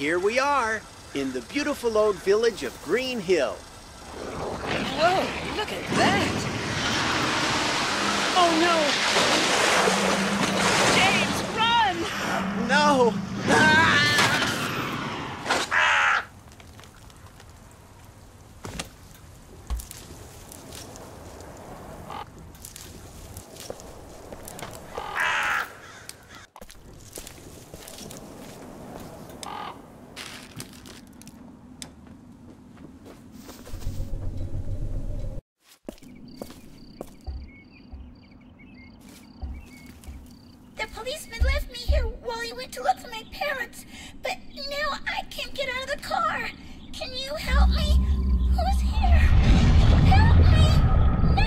here we are, in the beautiful old village of Green Hill. Whoa, look at that! Oh no! James, run! No! Ah! The policeman left me here while he went to look for my parents, but now I can't get out of the car. Can you help me? Who's here? Help me! No!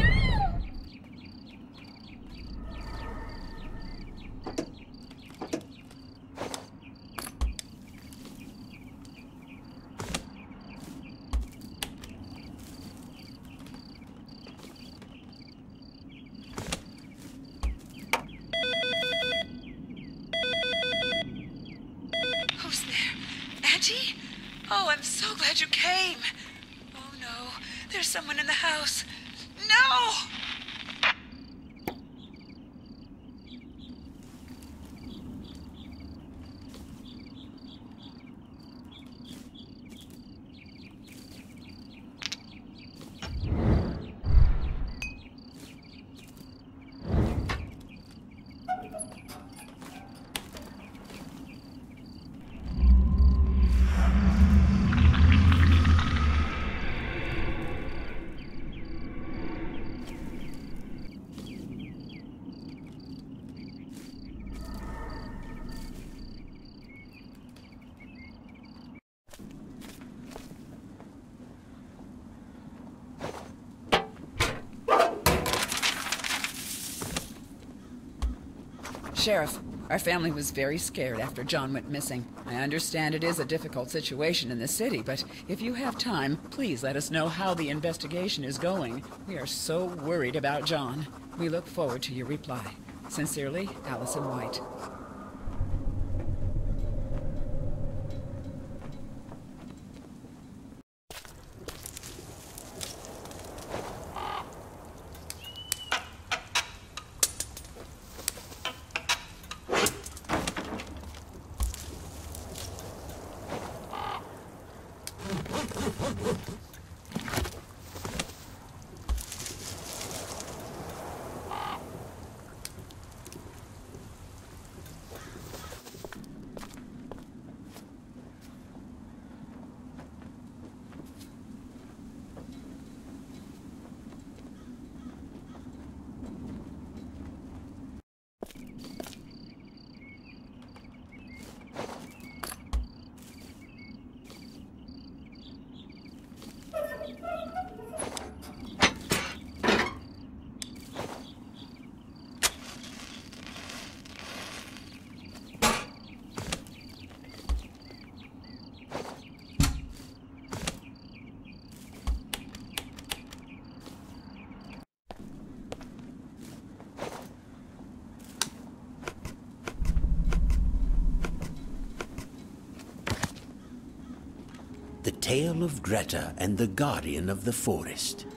Who's there? Auntie? Oh, I'm so glad you came. Oh no, there's someone in the house. No! Sheriff, our family was very scared after John went missing. I understand it is a difficult situation in the city, but if you have time, please let us know how the investigation is going. We are so worried about John. We look forward to your reply. Sincerely, Allison White. Tale of Greta and the Guardian of the Forest.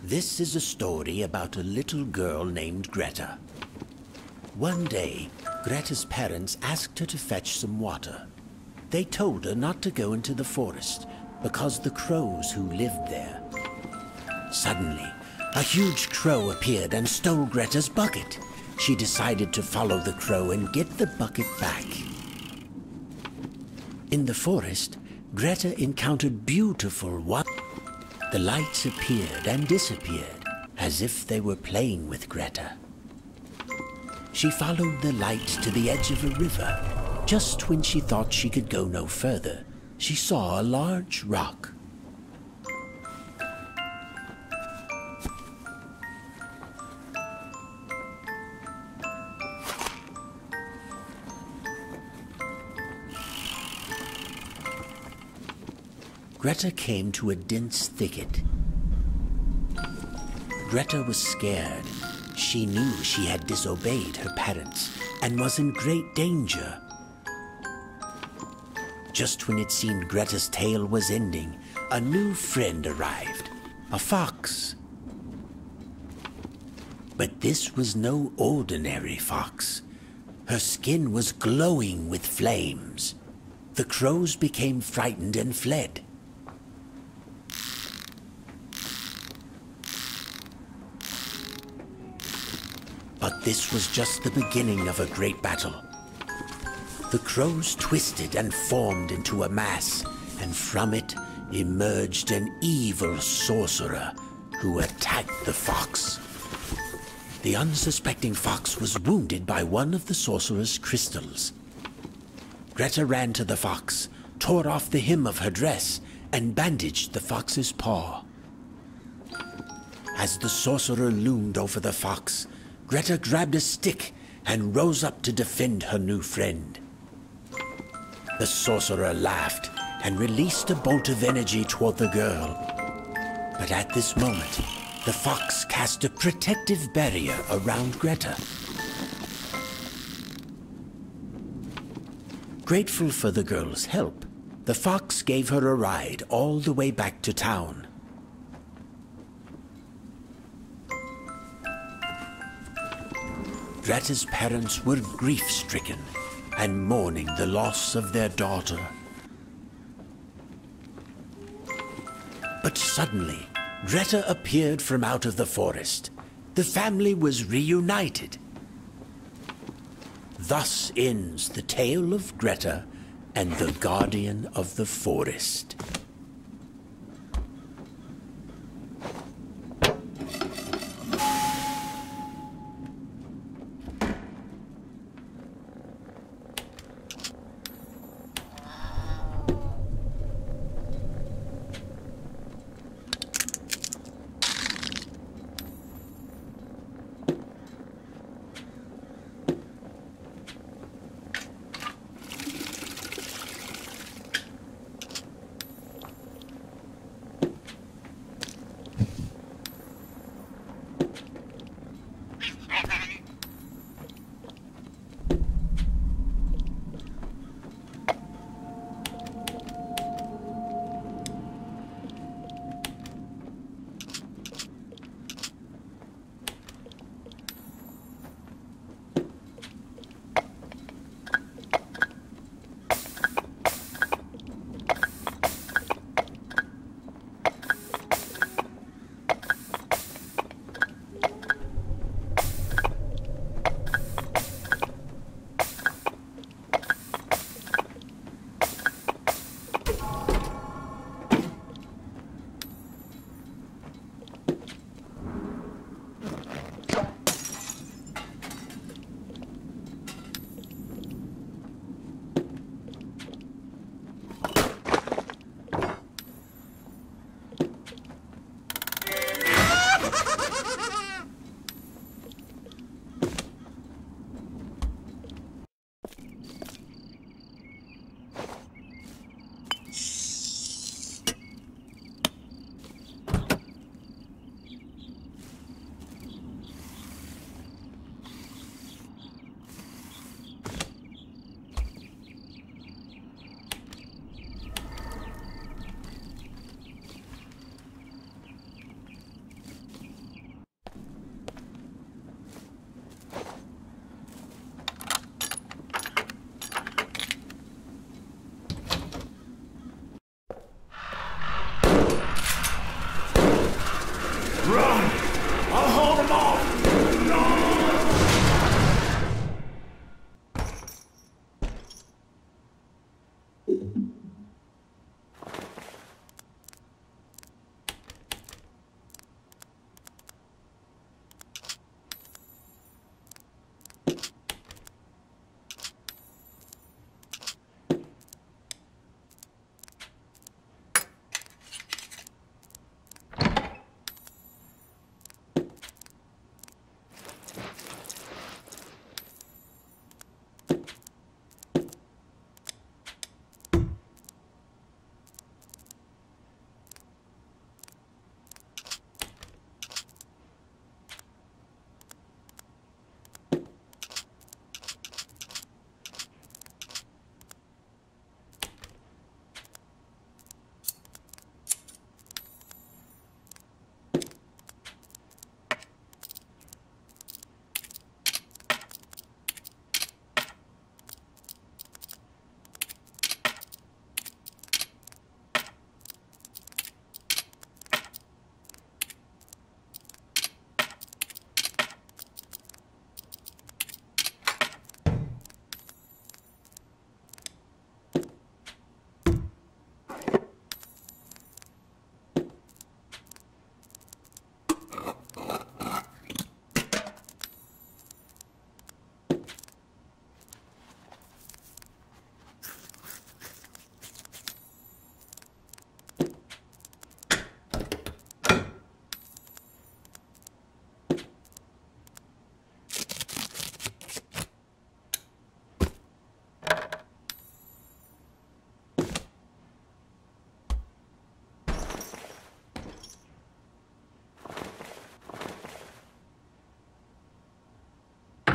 This is a story about a little girl named Greta. One day, Greta's parents asked her to fetch some water. They told her not to go into the forest because the crows who lived there. Suddenly, a huge crow appeared and stole Greta's bucket. She decided to follow the crow and get the bucket back. In the forest, Greta encountered beautiful what the lights appeared and disappeared as if they were playing with Greta. She followed the lights to the edge of a river. Just when she thought she could go no further, she saw a large rock. Greta came to a dense thicket. Greta was scared. She knew she had disobeyed her parents and was in great danger. just when it seemed Greta's tale was ending, a new friend arrived a fox. But this was no ordinary fox. Her skin was glowing with flames. The crows became frightened and fled. This was just the beginning of a great battle. The crows twisted and formed into a mass, and from it emerged an evil sorcerer who attacked the fox. The unsuspecting fox was wounded by one of the sorcerer's crystals. Greta ran to the fox, tore off the hem of her dress, and bandaged the fox's paw. As the sorcerer loomed over the fox, Greta grabbed a stick and rose up to defend her new friend. The sorcerer laughed and released a bolt of energy toward the girl. But at this moment, the fox cast a protective barrier around Greta. Grateful for the girl's help, the fox gave her a ride all the way back to town. Greta's parents were grief stricken and mourning the loss of their daughter. But suddenly, Greta appeared from out of the forest. The family was reunited. Thus ends the tale of Greta and the Guardian of the Forest.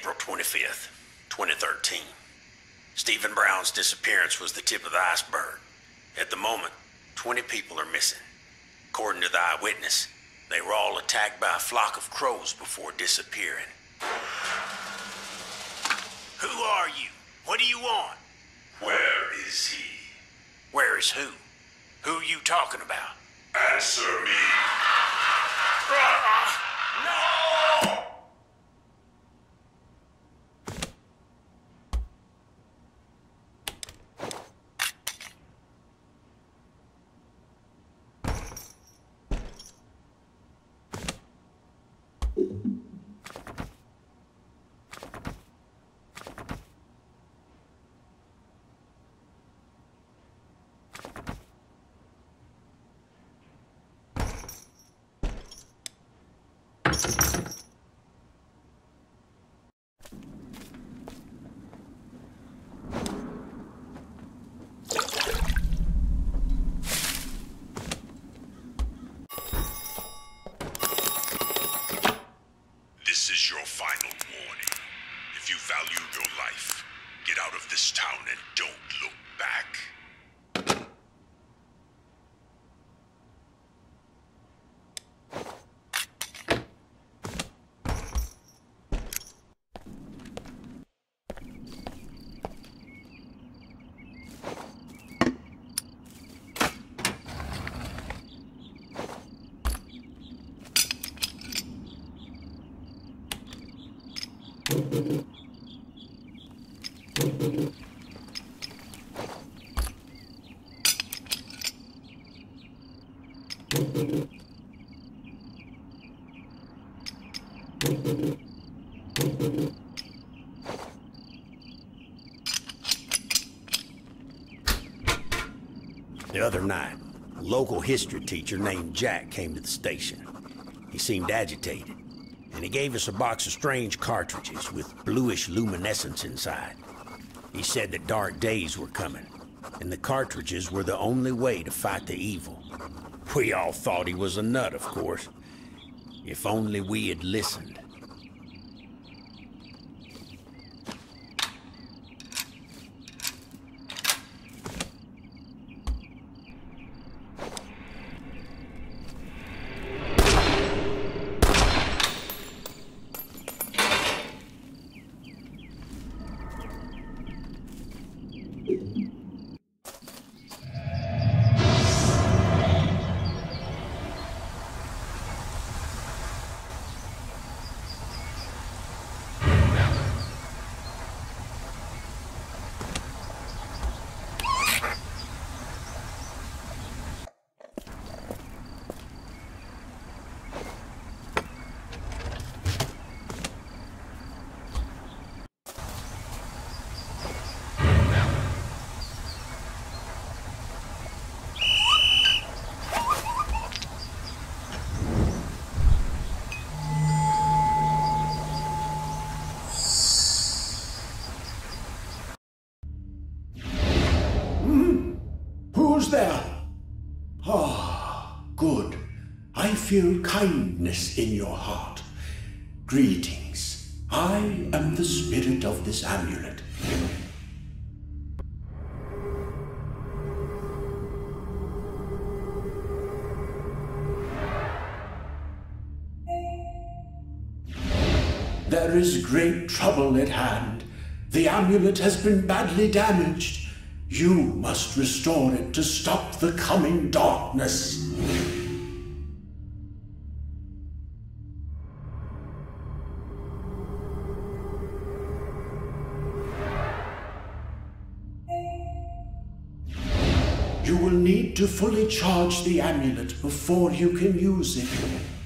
April 25th, 2013. Stephen Brown's disappearance was the tip of the iceberg. At the moment, 20 people are missing. According to the eyewitness, they were all attacked by a flock of crows before disappearing. Who are you? What do you want? Where is he? Where is who? Who are you talking about? Answer me. The other night, a local history teacher named Jack came to the station. He seemed agitated, and he gave us a box of strange cartridges with bluish luminescence inside. He said that dark days were coming, and the cartridges were the only way to fight the evil. We all thought he was a nut, of course. If only we had listened. There? Ah, good. I feel kindness in your heart. Greetings. I am the spirit of this amulet. There is great trouble at hand. The amulet has been badly damaged. You must restore it to stop the coming darkness. You will need to fully charge the amulet before you can use it.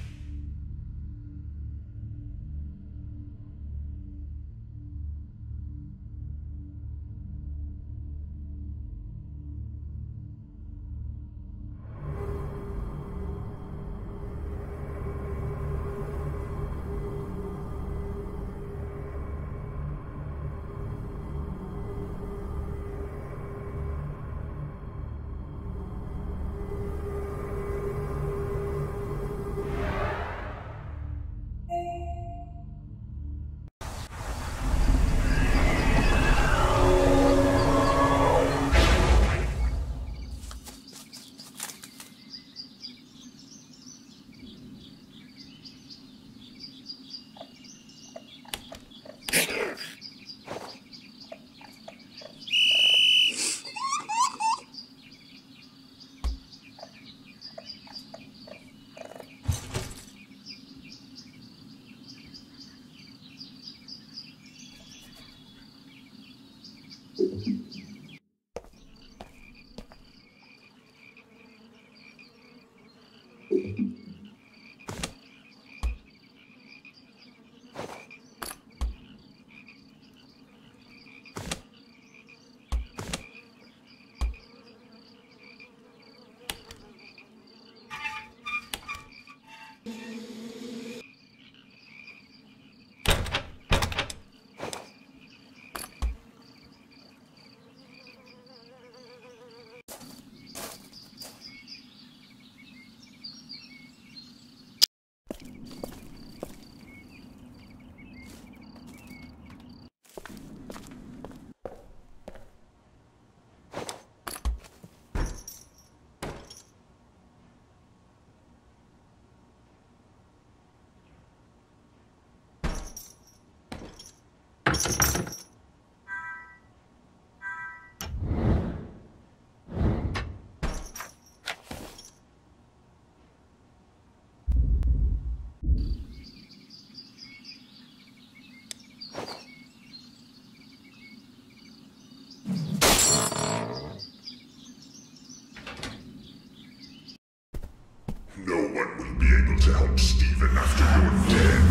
Be able to help Stephen after you're dead.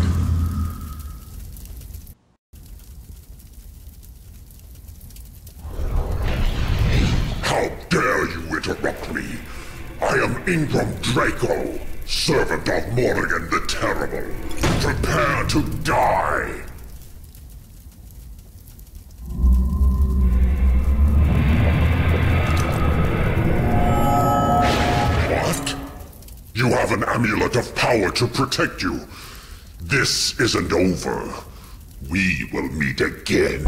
How dare you interrupt me? I am Ingram Draco, servant of Morrigan the Terrible. Prepare to die! Amulet of power to protect you. This isn't over. We will meet again.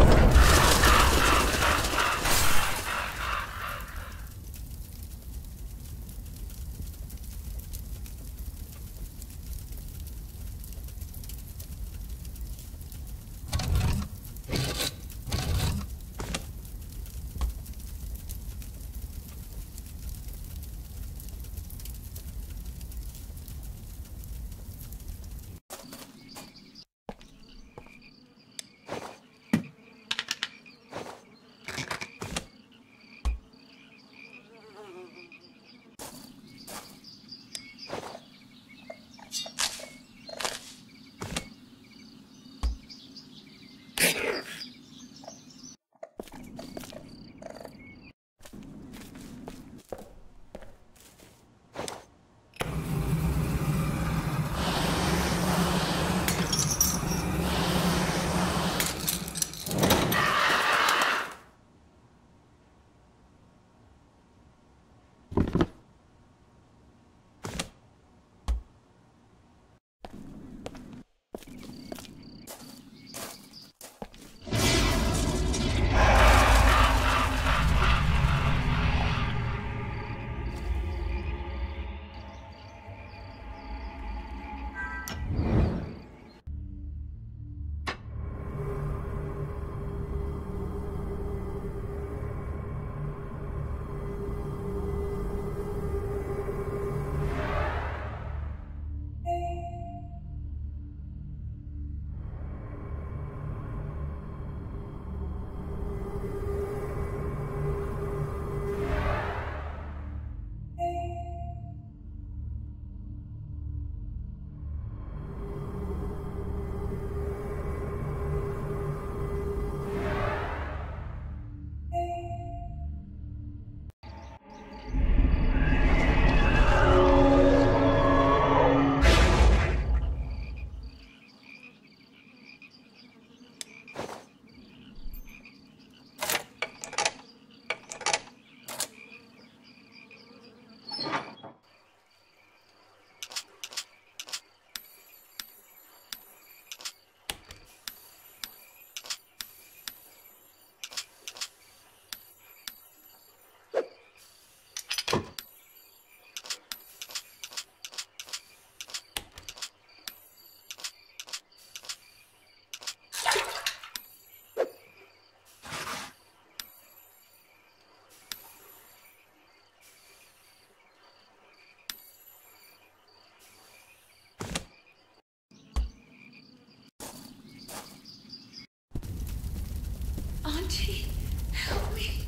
Help me.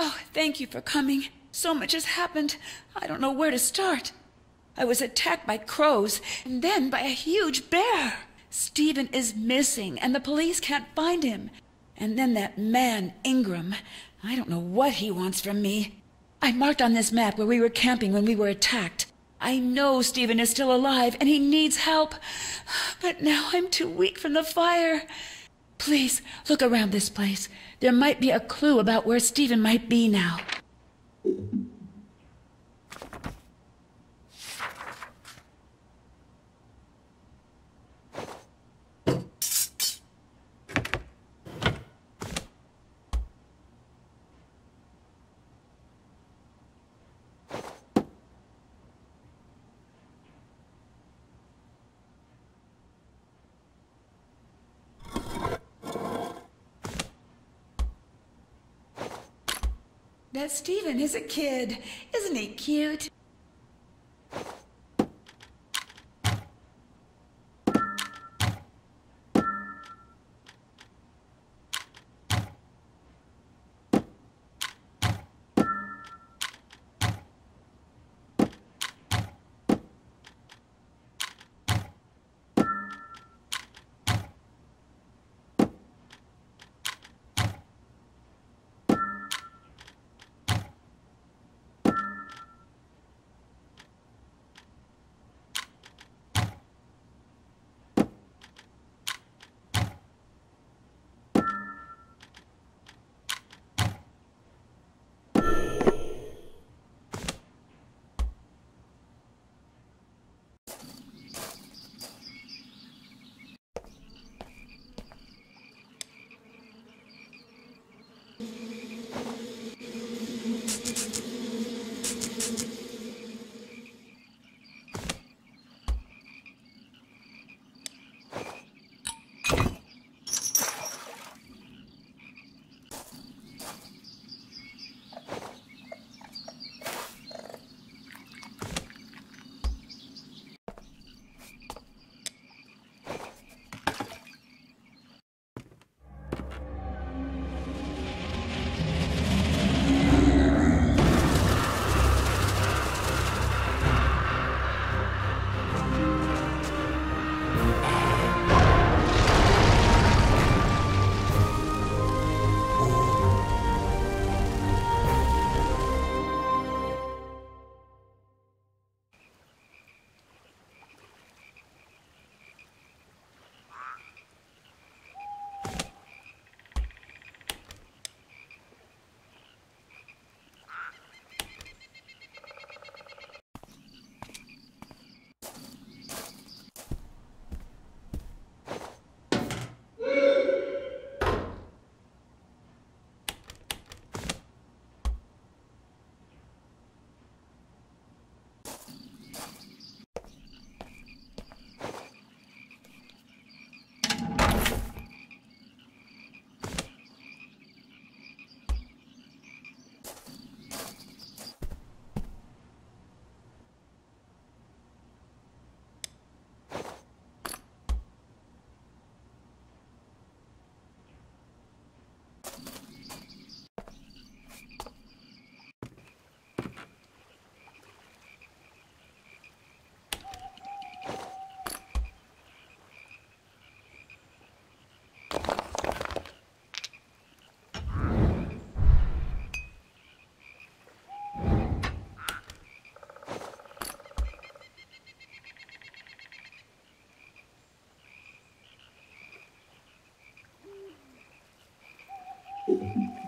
Oh, thank you for coming. So much has happened. I don't know where to start. I was attacked by crows and then by a huge bear. Stephen is missing and the police can't find him. And then that man, Ingram. I don't know what he wants from me. I marked on this map where we were camping when we were attacked. I know Stephen is still alive and he needs help. But now I'm too weak from the fire. Please, look around this place. There might be a clue about where Stephen might be now. That Stephen is a kid. Isn't he cute? Thank you.